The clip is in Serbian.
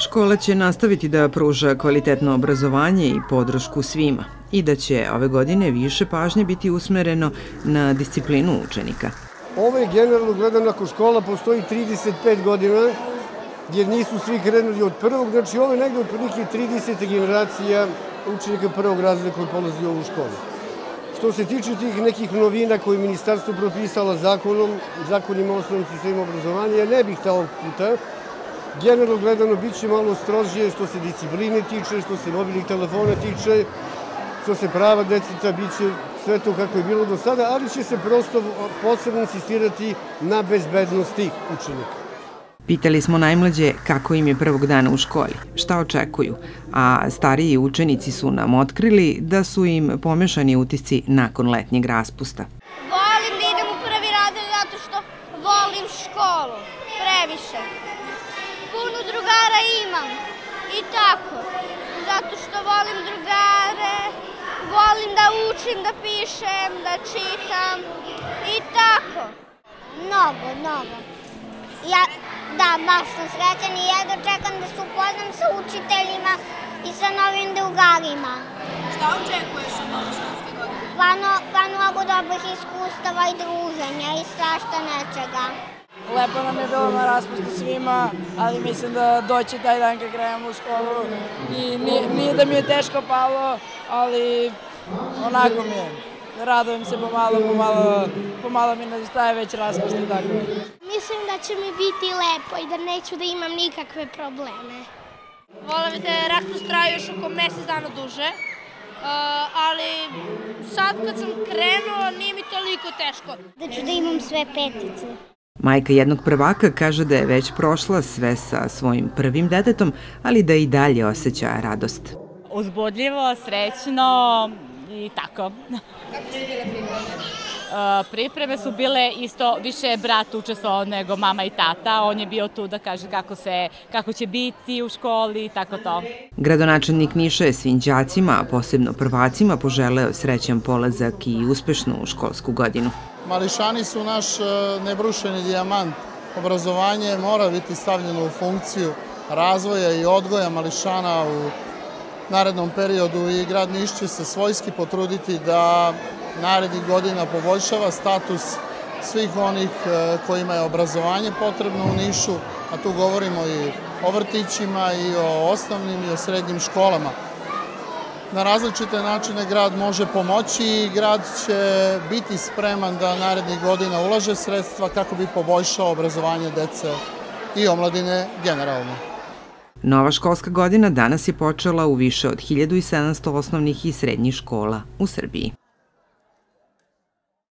Škola će nastaviti da pruža kvalitetno obrazovanje i podršku svima i da će ove godine više pažnje biti usmereno na disciplinu učenika. Ovo je generalno gledano ako škola postoji 35 godina, jer nisu svi krenuli od prvog, znači ovo je negde otprilike 30. generacija učenika prvog razreda koji polazi ovu školu. Što se tiče tih nekih novina koje je ministarstvo propisalo zakonom, zakonima o osnovnom obrazovanja, ja ne bih ta ovog puta, generalno gledano bit će malo strožije što se discipline tiče, što se mobilnih telefona tiče, što se prava deceta, bit će sve to kako je bilo do sada, ali će se prosto posebno insistirati na bezbednosti učenika. Pitali smo najmlađe kako im je prvog dana u školi, šta očekuju, a stariji učenici su nam otkrili da su im pomešani utisci nakon letnjeg raspusta. Volim da idem u prvi razred zato što volim školu, previše. Drugara imam i tako, zato što volim drugare, volim da učim, da pišem, da čitam i tako. Mnogo, mnogo. Ja, da, baš sam srećan i ja dočekam da se upoznam sa učiteljima i sa novim drugarima. Šta očekuješ od nove školske godine? Pa, no, pa mnogo dobrih iskustava i druženja i svašta nečega. Lepo nam je bilo na raspustu svima, ali mislim da doći taj dan kad krenemo u školu i nije, nije da mi je teško palo, ali onako mi je. Radujem se pomalo, pomalo, pomalo mi nastaje već raspust i tako. Mislim da će mi biti lepo i da neću da imam nikakve probleme. Volim da je raspust traje još oko mesec dana duže, uh, ali sad kad sam krenuo nije mi toliko teško. Da ću da imam sve petice. Majka jednog prvaka kaže da je već prošla sve sa svojim prvim detetom, ali da i dalje osjeća radost. Uzbudljivo, srećno i tako. Kako su bile pripreme? Pripreme su bile isto, više je brat učestvovao nego mama i tata. On je bio tu da kaže kako, se, kako će biti u školi i tako to. Gradonačelnik Niša je svim đacima, a posebno prvacima, poželeo srećan polazak i uspešnu školsku godinu. Mališani su naš e, nebrušeni dijamant. Obrazovanje mora biti stavljeno u funkciju razvoja i odgoja Mališana u narednom periodu i grad Niš će se svojski potruditi da narednih godina poboljšava status svih onih e, kojima je obrazovanje potrebno u Nišu, a tu govorimo i o vrtićima i o osnovnim i o srednjim školama. Na različite načine grad može pomoći i grad će biti spreman da narednih godina ulaže sredstva kako bi poboljšao obrazovanje dece i omladine generalno. Nova školska godina danas je počela u više od 1700 osnovnih i srednjih škola u Srbiji.